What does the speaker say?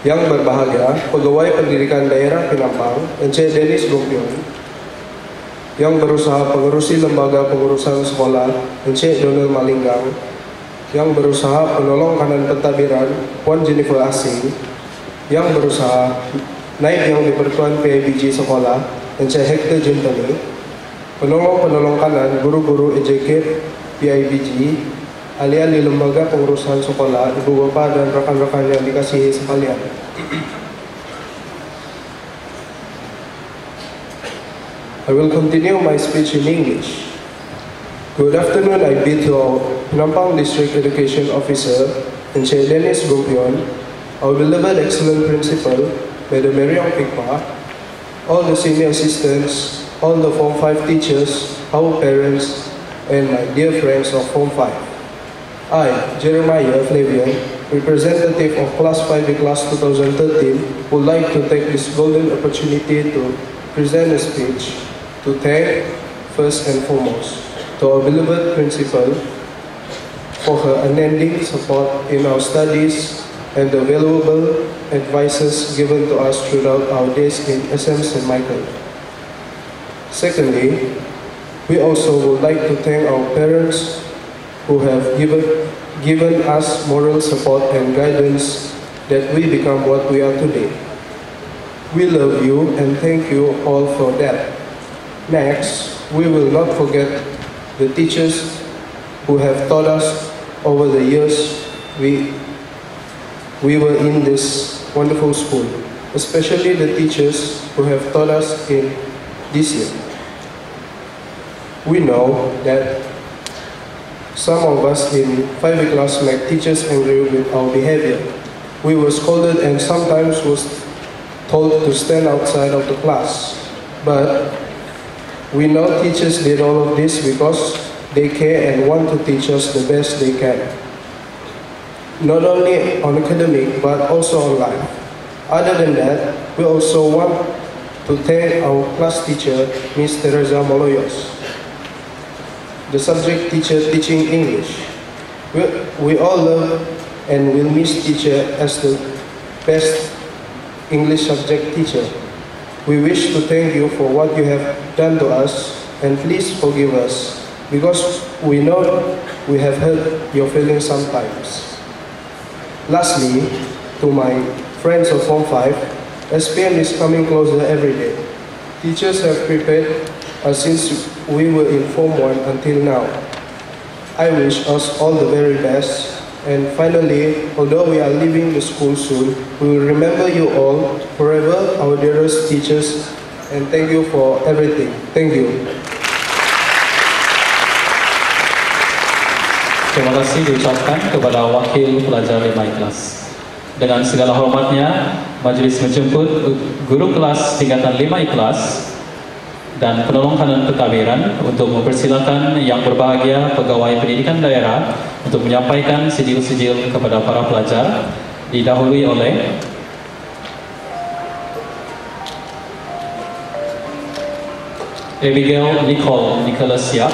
Yang berbahagia, Pegawai Pendidikan Daerah Penampang, Encik Dennis Gompion. Yang berusaha pengurusi Lembaga Pengurusan Sekolah, Encik Donald Malinggang. Yang berusaha penolong kanan pentadbiran, Puan Jennifer Asing. Yang berusaha naik yang dipertuan PIBG Sekolah, Encik Hector Jentani. Penolong-penolong kanan, guru-guru EJK PIBG, alih-alih lembaga pengurusan sekolah, ibu bapa dan rekan-rekan yang dikasihi sekalian. I will continue my speech in English. Good afternoon, I bid to our Penampang District Education Officer, Encik Dennis Gompion, our beloved excellent principal, Madam Mariam Pikpa, all the senior assistants, all the Form 5 teachers, our parents, and my dear friends of Form 5. I, Jeremiah Flavian, representative of Class 5 Ikhlas 2013, would like to take this golden opportunity to present a speech to thank, first and foremost, to our beloved principal for her unending support in our studies and the valuable advices given to us throughout our days in SM St. Michael. Secondly, we also would like to thank our parents who have given, given us moral support and guidance that we become what we are today. We love you and thank you all for that. Next, we will not forget the teachers who have taught us over the years we, we were in this wonderful school, especially the teachers who have taught us in this year. We know that some of us in 5 Ikhlas make teachers angry with our behavior. We were scolded and sometimes was told to stand outside of the class. But we know teachers did all of this because they care and want to teach us the best they can. Not only on academic, but also on life. Other than that, we also want to thank our class teacher, Ms. Teresa Moloyos, the subject teacher teaching English. We, we all love and will miss teacher as the best English subject teacher. We wish to thank you for what you have done to us and please forgive us because we know we have hurt your feelings sometimes. Lastly, to my friends of Form 5, SPM is coming closer every day. Teachers have prepared us since we were in Form 1 until now. I wish us all the very best and finally, although we are leaving the school soon, we will remember you all forever, our dearest teachers, and thank you for everything. Thank you. Terima kasih diucapkan kepada Wakil Pelajar 5 Ikhlas. Dengan segala hormatnya, Majelis menjemput guru kelas tingkatan 5 Ikhlas dan penolong kanan pentadbiran untuk mempersilakan yang berbahagia pegawai pendidikan daerah untuk menyampaikan sijil-sijil kepada para pelajar didahului oleh Abigail Nicole Nicholas Yap